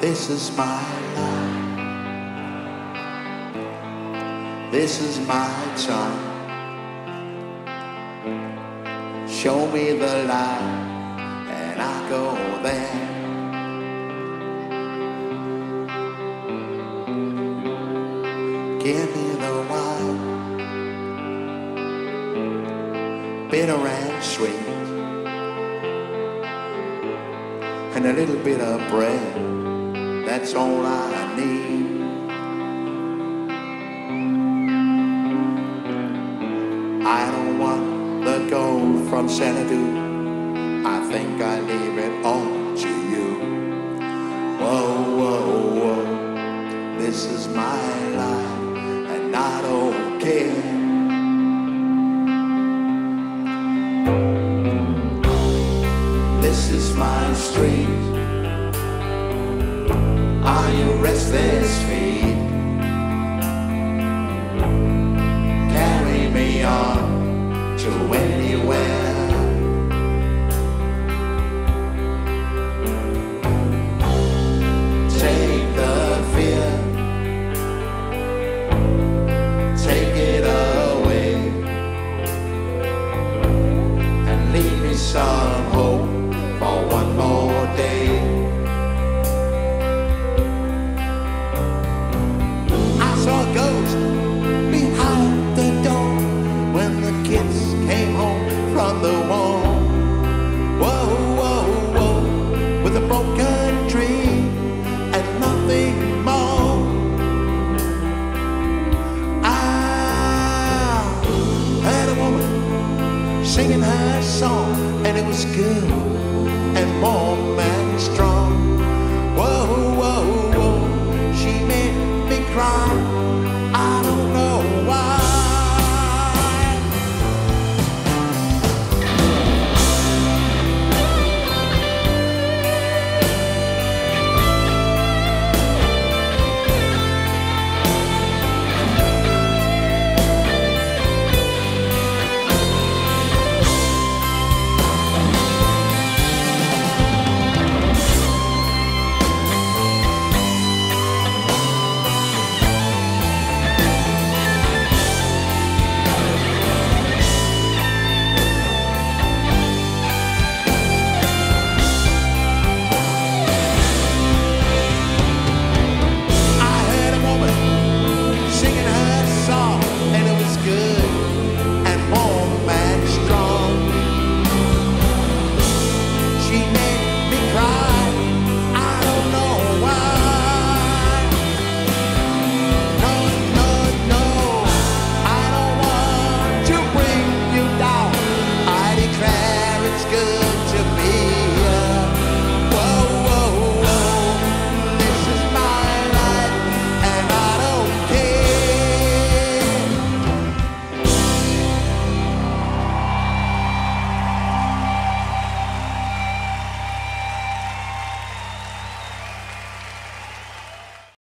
This is my life. This is my time. Show me the light, and I go there. Give me bitter and sweet, and a little bit of bread. That's all I need. I don't want the gold from Xanadu. I think I leave it all to you. Whoa, whoa, whoa. This is my life, and I don't care. Street. Are you restless feet? Carry me on to anywhere. that song, and it was good and more man strong.